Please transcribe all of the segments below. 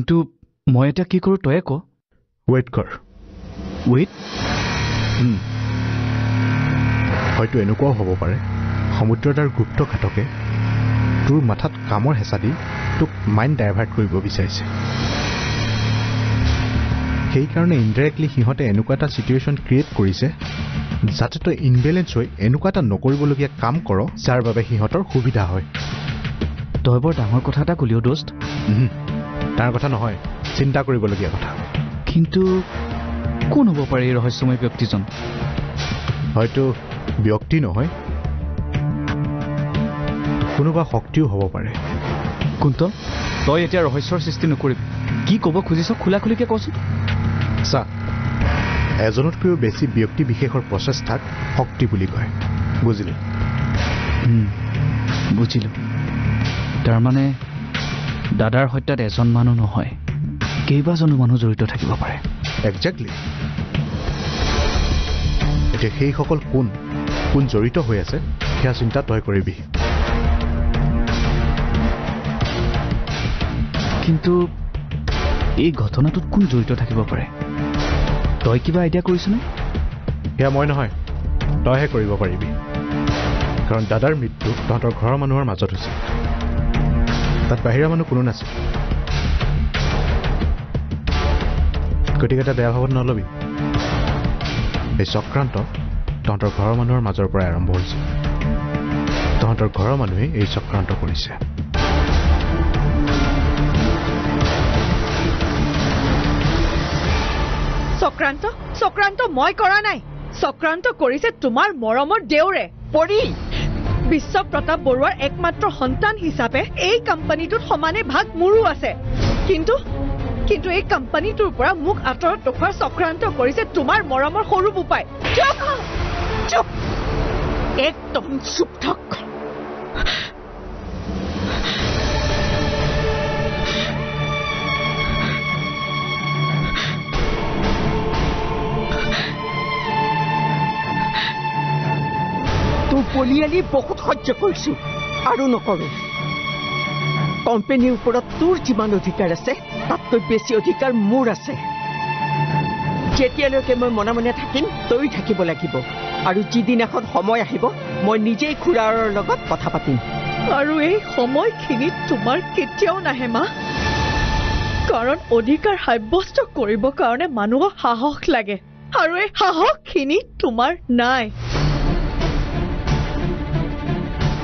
কিন্তু মই এতিয়া কি কৰোঁ তয়ে ক। ৱেইট কৰ। ৱেইট। হয়তো এনেকুৱাও হ'ব পাৰে। সমুদ্ৰদাৰ গুপ্ত ঘাতকে তোৰ মাথাত কামৰ হেঁচা দি তোক মাইণ্ড ডাইভাৰ্ট কৰিব বিচাৰিছে। সেইকাৰণে ইনডাইৰেক্টলি সিহঁতে এনেকুৱা এটা ছিটুৱেশ্যন ক্ৰিয়েট কৰিছে যাতে তই ইনবেলেঞ্চ হৈ এনেকুৱা এটা নকৰিবলগীয়া কাম কৰ যাৰ বাবে সিহঁতৰ সুবিধা হয়। তই বৰ ডাঙৰ কথা এটা কলিও দোষ্ট উম, তাৰ কথা নহয় চিন্তা কৰিবলগীয়া কথা। কিন্তু কোন হ'ব পাৰে এই ৰহস্যময় ব্যক্তিজন? হয়তো ব্যক্তি নহয় কোনোবা শক্তিও হ'ব পাৰে। কুন্তল তই এতিয়া ৰহস্যৰ সৃষ্টি নকৰিবি। কি ক'ব খুজিছ? খোলা খুলিকে কচোন। চা এজনতকৈও বেছি ব্যক্তি বিশেষৰ প্ৰচেষ্টাক শক্তি বুলি কয়। বুজিলি? বুজিলোঁ। তাৰমানে দাদাৰ হত্যাত এজন মানুহ নহয় কেইবাজনো মানুহ জড়িত থাকিব পাৰে। একজেক্টলি এতিয়া সেইসকল কোন কোন জড়িত হৈ আছে সেয়া চিন্তা তই কৰিবি। কিন্তু এই ঘটনাটোত কোন জড়িত থাকিব পাৰে? তই কিবা আইডিয়া কৰিছনে? সেয়া মই নহয় তইহে কৰিব পাৰিবি। কাৰণ দাদাৰ মৃত্যু তহঁতৰ ঘৰৰ মানুহৰ মাজত হৈছে। তাত বাহিৰা মানুহ কোনো নাছিল। গতিকে এটা বেয়া ভাৱত নলবি। এই চক্ৰান্ত তহঁতৰ ঘৰৰ মানুহৰ মাজৰ পৰাই আৰম্ভ হৈছে। তহঁতৰ ঘৰৰ মানুহেই এই চক্ৰান্ত কৰিছে। চক্ৰান্ত? চক্ৰান্ত মই কৰা নাই। চক্ৰান্ত কৰিছে তোমাৰ মৰমৰ দেউৰে। পৰি। বিশ্ব প্ৰতাপ বৰুৱাৰ একমাত্ৰ সন্তান হিচাপে এই কোম্পানীটোত সমানে ভাগ মোৰো আছে। কিন্তু কিন্তু এই কোম্পানীটোৰ পৰা মোক আঁতৰত ৰখোৱাৰ চক্ৰান্ত কৰিছে তোমাৰ মৰমৰ সৰু বোপাই। চুপ থাক। তোৰ পলিয়ালি বহুত সহ্য কৰিছো। আৰু নকৰো। কোম্পানীৰ ওপৰত তোৰ যিমান অধিকাৰ আছে তাতকৈ বেছি অধিকাৰ মোৰ আছে। যেতিয়ালৈকে মই মনে মনে থাকিম তই থাকিব লাগিব। আৰু যিদিনাখন সময় আহিব মই নিজেই খুৰাৰৰ লগত কথা পাতিম। আৰু এই সময়খিনিত তোমাৰ কেতিয়াও নাহে মা। কাৰণ অধিকাৰ সাব্যস্ত কৰিবৰ কাৰণে মানুহক সাহস লাগে। আৰু এই সাহসখিনি তোমাৰ নাই।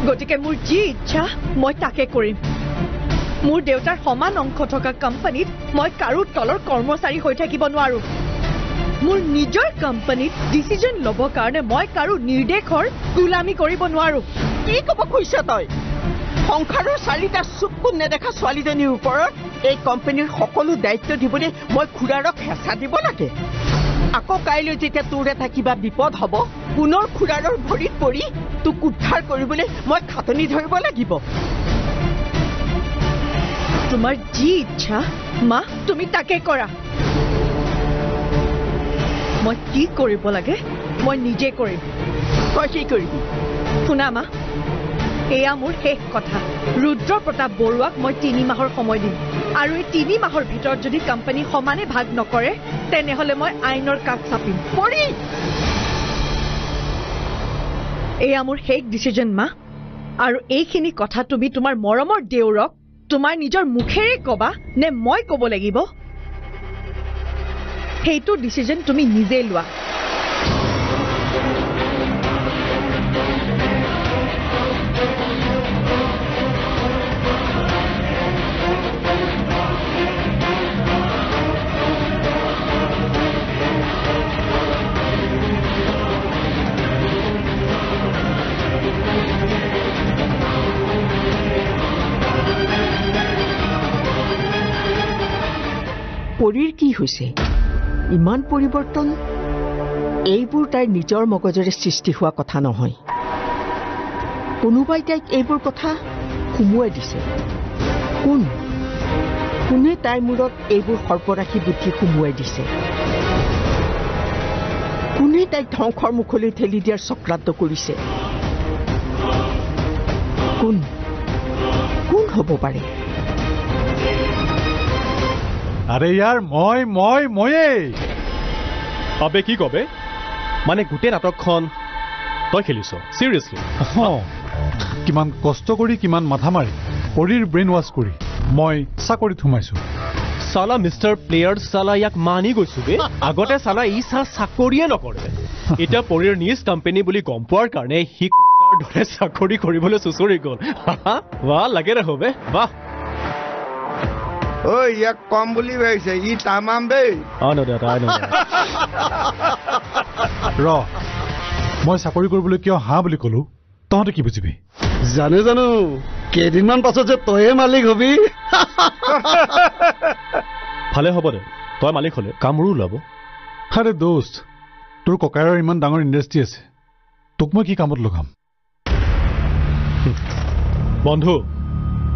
গতিকে মোৰ যি ইচ্ছা মই তাকে কৰিম। মোৰ দেউতাৰ সমান অংশ থকা কোম্পানীত মই কাৰো তলৰ কৰ্মচাৰী হৈ থাকিব নোৱাৰো। মোৰ নিজৰ কোম্পানীত ডিচিজন ল'বৰ কাৰণে মই কাৰো নিৰ্দেশৰ গোলামী কৰিব নোৱাৰো। কি ক'ব খুজিছ তই? সংসাৰৰ চাৰিটা চকুত নেদেখা ছোৱালীজনীৰ ওপৰত এই কোম্পানীৰ সকলো দায়িত্ব দিবলৈ মই খুৰাৰক হেঁচা দিব লাগে। আকৌ কাইলৈ যেতিয়া তোৰ এটা কিবা বিপদ হ'ব পুনৰ খুৰাৰৰ ভৰিত পৰি তোক উদ্ধাৰ কৰিবলৈ মই খাটনি ধৰিব লাগিব। তোমাৰ যি ইচ্ছা মা তুমি তাকে কৰা। মই কি কৰিব লাগে মই নিজে কৰিম। তই কি কৰিবি? শুনা মা এয়া মোৰ শেষ কথা। ৰুদ্ৰ প্ৰতাপ বৰুৱাক মই তিনি মাহৰ সময় দিম। আৰু এই তিনি মাহৰ ভিতৰত যদি কোম্পানী সমানে ভাগ নকৰে তেনেহলে মই আইনৰ কাষ চাপিম। পৰি! এয়া মোৰ শেষ ডিচিজন মা। আৰু এইখিনি কথা তুমি তোমাৰ মৰমৰ দেউৰক তোমাৰ নিজৰ মুখেৰে কবা নে মই ক'ব লাগিব? সেইটো ডিচিজন তুমি নিজে লোৱা। পৰীৰ কি হৈছে? ইমান পৰিৱৰ্তন? এইবোৰ তাইৰ নিজৰ মগজেৰে সৃষ্টি হোৱা কথা নহয়। কোনোবাই তাইক এইবোৰ কথা সুমুৱাই দিছে। কোন? কোনে তাইৰ মূৰত এইবোৰ সৰ্পৰাশি বুদ্ধি সুমুৱাই দিছে? কোনে তাইক ধ্বংসৰ মুখলৈ ঠেলি দিয়াৰ চক্ৰান্ত কৰিছে? কোন? কোন হ'ব পাৰে? আৰে ইয়াৰ মই মই ময়েই। আবে কি কবে? মানে গোটেই নাটকখন তই খেলিছ অঁ, কিমান কষ্ট কৰি কিমান মাথা মাৰি শৰীৰ ব্ৰেইন ৱাছ কৰি মই চাকৰিত সোমাইছোঁ। চালা মিষ্টাৰ প্লেয়াৰ চালা ইয়াক মানি গৈছো আগতে চালা ই চা চাকৰিয়ে নকৰে। এতিয়া পৰীৰ নিজ কোম্পানী বুলি গম পোৱাৰ কাৰণে সি দৰে চাকৰি কৰিবলৈ চুচৰি গ'ল। বাহ লাগে ৰে বে। বাহ। ঐ ইয়াক কম বুলি ভাবিছে ই তামাম দেই। আই ন দেট আই ন ৰ মই চাকৰি কৰিবলৈ কিয় হাঁ বুলি ক'লো? তহঁতে কি বুজিবি? জানো জানো। কেইদিনমান পাছত যে তয়ে মালিক হবি। ভালে হ'ব দে তই মালিক হ'লে কামোৰো ওলাব। আৰে দোস্ত তোৰ ককায়ৰ ইমান ডাঙৰ ইণ্ডাষ্ট্ৰী আছে। তোক মই কি কামত লগাম? বন্ধু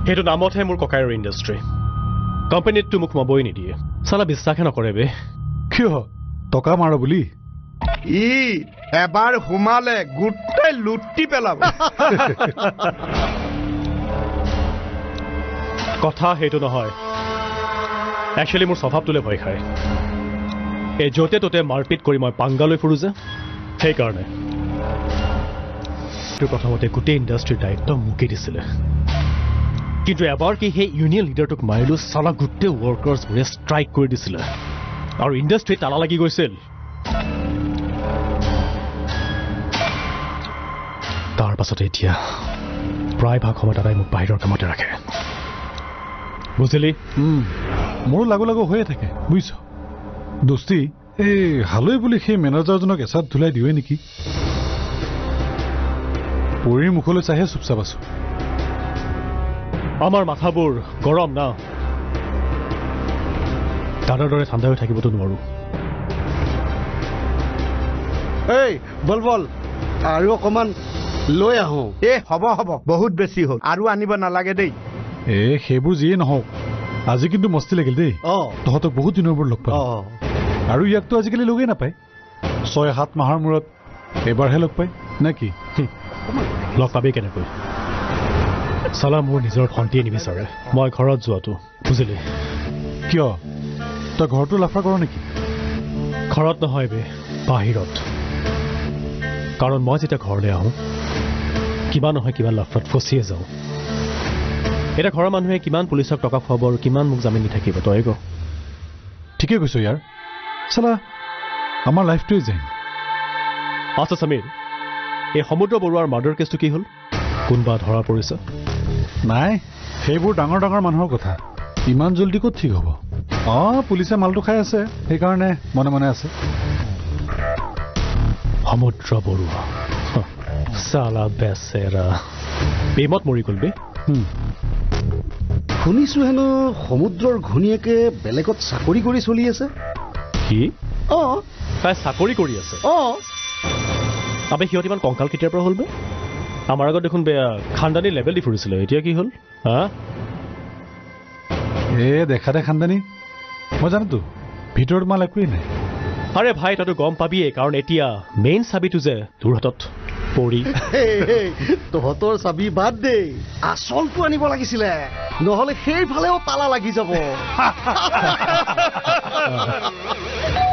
সেইটো নামতহে মোৰ ককাইৰ ইণ্ডাষ্ট্ৰী। কোম্পানীততো মোক সোমাবই নিদিয়ে। চালা বিশ্বাসে নকৰে বে। কিয়? টকা মাৰ বুলি। ই এবাৰ সোমালে গোটেই লুটি পেলাব। কথা সেইটো নহয়। একচুৱেলি মোৰ স্বভাৱটোলৈ ভয় খায়। এই য'তে ত'তে মাৰপিট কৰি মই পাংগালৈ ফুৰো যে। সেইকাৰণে। তোৰ প্ৰথমতে গোটেই ইণ্ডাষ্ট্ৰীৰ দায়িত্ব মোকেই দিছিলে। কিন্তু এবাৰ কি সেই ইউনিয়ন লিডাৰটোক মাৰিলো চালা গোটেই ৱৰ্কাৰ্ছবোৰে ষ্ট্ৰাইক কৰি দিছিলে। আৰু ইণ্ডাষ্ট্ৰীত তালা লাগি গৈছিল। তাৰ পাছতে এতিয়া প্ৰায়ভাগ সময় দাদাই মোক বাহিৰৰ কামতে ৰাখে। বুজিলি? মোৰো লাগু লাগু হৈয়ে থাকে। বুজিছ দোস্তি এই হালৈ বুলি সেই মেনেজাৰজনক এচাত ধুলাই দিওঁৱে নেকি? পৰীৰ মুখলৈ চাইহে চুপচাপ আছো। আমাৰ মাথাবোৰ গৰম না। দাদাৰ দৰে ঠাণ্ডা হৈ থাকিবতো নোৱাৰো। এই বল বল। আৰু অকমান লৈ আহোঁ। এ হ'ব হ'ব। বহুত বেছি হ'ল। আৰু আনিব নালাগে দেই। এ সেইবোৰ যিয়ে নহওক। আজি কিন্তু মস্তি লাগিল দেই। অঁ। তহঁতক বহুত দিনৰ মূৰত লগ পালোঁ। অঁ। আৰু ইয়াকতো আজিকালি লগেই নাপায়। ছয় সাত মাহৰ মূৰত এবাৰহে লগ পায়। নে কি? লগ পাবি কেনেকৈ? চালা মোৰ নিজৰ ভণ্টিয়ে নিবিচাৰে। মই ঘৰত যোৱাটো বুজিলি। কিয়? তই ঘৰটো লাফা কৰ নেকি? ঘৰত নহয় বে বাহিৰত। কাৰণ মই যেতিয়া ঘৰলৈ আহোঁ কিবা নহয় কিবা লাফাত ফচিয়ে যাওঁ। এতিয়া ঘৰৰ মানুহে কিমান পুলিচক টকা খুৱাব আৰু কিমান মোক জামিন দি থাকিব তই ক। ঠিকে কৈছ ইয়াৰ। চালা আমাৰ লাইফটোৱে যায় আচ্ছা সমীৰ এই সমুদ্ৰ বৰুৱাৰ মাৰ্ডাৰ কেছটো কি হ'ল? কোনোবা ধৰা পৰিছে? নাই? সেইবোৰ ডাঙৰ ডাঙৰ মানুহৰ কথা। ইমান জল্দি ক'ত ঠিক হ'ব? অঁ পুলিচে মালটো খাই আছে। সেইকাৰণে মনে মনে আছে। সমুদ্ৰ বৰুৱা। চালা বেচেৰা। প্ৰেমত মৰি গ'ল বে শুনিছোঁ হেনো সমুদ্ৰৰ ঘৈণীয়েকে বেলেগত চাকৰি কৰি চলি আছে? কি? অঁ। তাই চাকৰি কৰি আছে? অঁ। আবে সিহঁত ইমান কংকাল কেতিয়াৰ পৰা হ'ল বে আমাৰ আগত দেখোন বেয়া খানদানী লেভেল দি ফুৰিছিলে। এতিয়া কি হ'ল? হা? এ দেখা দে খানদানী। মই জানোতো ভিতৰত মাল একোৱেই নাই। আৰে ভাই তইতো গম পাবিয়েই কাৰণ এতিয়া মেইন চাবিটো যে তোৰ হাতত পৰি। তহঁতৰ চাবি বাদ দেই আচলটো আনিব লাগিছিলে। নহ'লে সেইফালেও তালা লাগি যাব।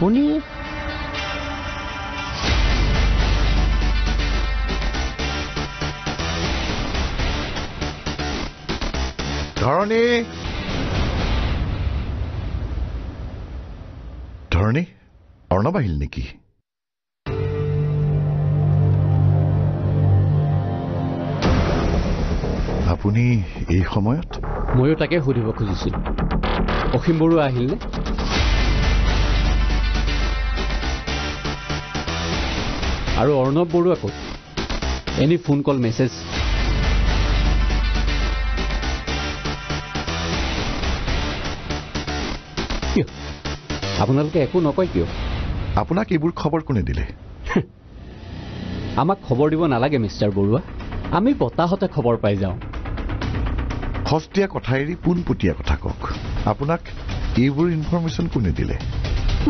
আপুনি? ধৰণী? ধৰণী অৰ্ণৱ আহিল নেকি? আপুনি এই সময়ত? ময়ো তাকে সুধিব খুজিছিলোঁ। অসীম বৰুৱা আহিলনে? আৰু অৰ্ণৱ বৰুৱা ক'ত? এনি ফোন কল মেছেজ কিয়? আপোনালোকে একো নকয় কিয়? আপোনাক এইবোৰ খবৰ কোনে দিলে? আমাক খবৰ দিব নালাগে মিষ্টাৰ বৰুৱা। আমি বতাহতে খবৰ পাই যাওঁ। সস্তীয়া কথা এৰি পোনপটীয়া কথা কওক। আপোনাক এইবোৰ ইনফৰমেশ্যন কোনে দিলে?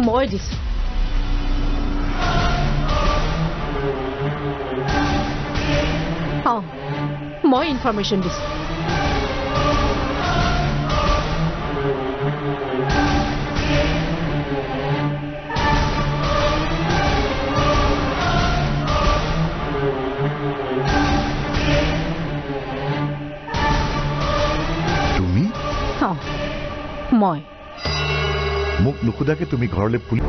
মই দিছো। মই ইনফৰমেশ্যন দিছোঁ মই মোক নুসুধাকে তুমি ঘৰলৈ ফুলি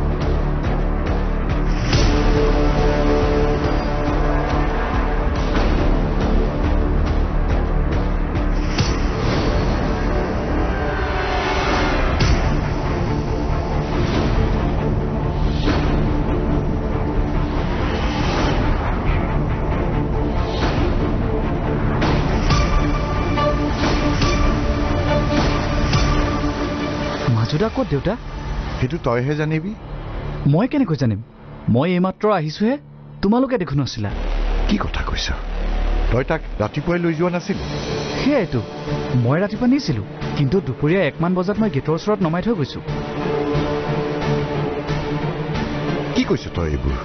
মাজুদা ক'ত দেউতা? সেইটো তইহে জানিবি। মই কেনেকৈ জানিম? মই এইমাত্ৰ আহিছোহে তোমালোকে দেখোন আছিলা। কি কথা কৈছ? তই তাক ৰাতিপুৱাই লৈ যোৱা নাছিলি? সেয়াইতো মই ৰাতিপুৱা নিছিলোঁ কিন্তু দুপৰীয়া একমান বজাত মই গেটৰ ওচৰত নমাই থৈ গৈছোঁ। কি কৈছ তই এইবোৰ?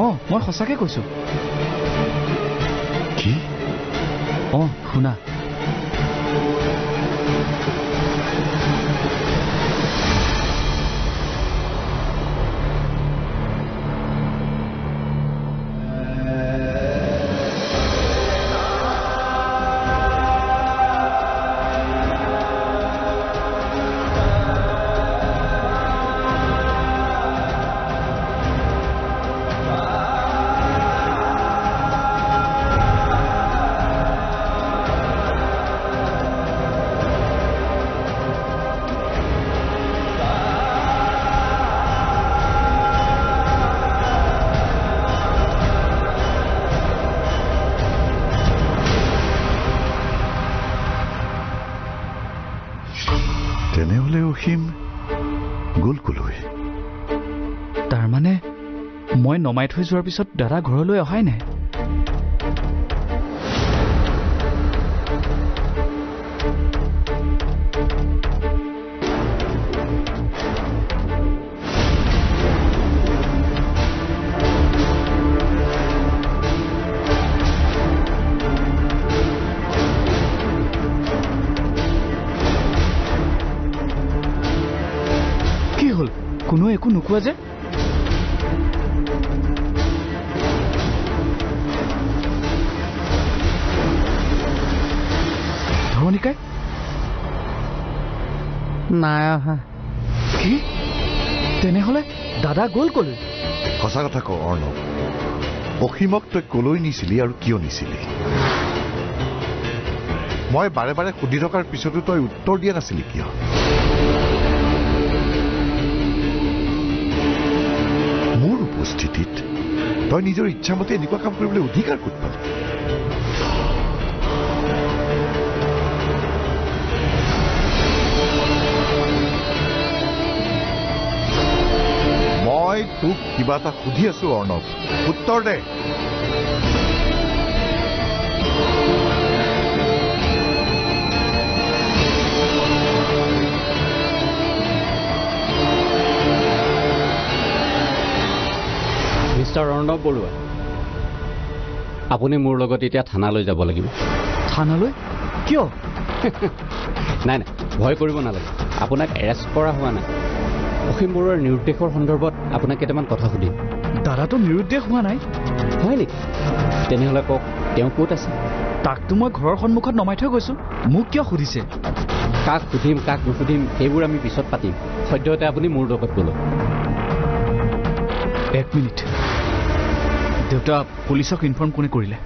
অঁ মই সঁচাকৈ কৈছোঁ। কি? অঁ শুনা তেনেহ'লে অসীম গ'ল কলৈ? তাৰমানে মই নমাই থৈ যোৱাৰ পিছত দাদা ঘৰলৈ অহাই নাই। কোনো একো নোকোৱা যে? ধৰণিকাই নাই অহা। কি? তেনেহ'লে দাদা গ'ল কলৈ? সঁচা কথা ক অৰ্ণৱ। অসীমক তই কলৈ নিছিলি আৰু কিয় নিছিলি? মই বাৰে বাৰে সুধি থকাৰ পিছতো তই উত্তৰ দিয়া নাছিলি কিয়? মোৰ উপস্থিতিত তই নিজৰ ইচ্ছামতে এনেকুৱা কাম কৰিবলৈ অধিকাৰ ক'ত পালি? মই তোক কিবা এটা সুধি আছো অৰ্ণৱ। উত্তৰ দে। মিষ্টাৰ অৰ্ণৱ বৰুৱা আপুনি মোৰ লগত এতিয়া থানালৈ যাব লাগিব। থানালৈ? কিয়? নাই নাই ভয় কৰিব নালাগে। আপোনাক এৰেষ্ট কৰা হোৱা নাই। অসীম বৰুৱাৰ নিৰুদ্দেশৰ সন্দৰ্ভত আপোনাক কেইটামান কথা সুধিম। দাদাটো নিৰুদ্দেশ হোৱা নাই? হয় নেকি? তেনেহ'লে কওক তেওঁ ক'ত আছে? তাকতো মই ঘৰৰ সন্মুখত নমাই থৈ গৈছোঁ। মোক কিয় সুধিছে? কাক সুধিম কাক নুসুধিম সেইবোৰ আমি পিছত পাতিম। সদ্যহতে আপুনি মোৰ লগত গ'লক এক মিনিট। দেউতা পুলিচক ইনফৰ্ম কোনে কৰিলে?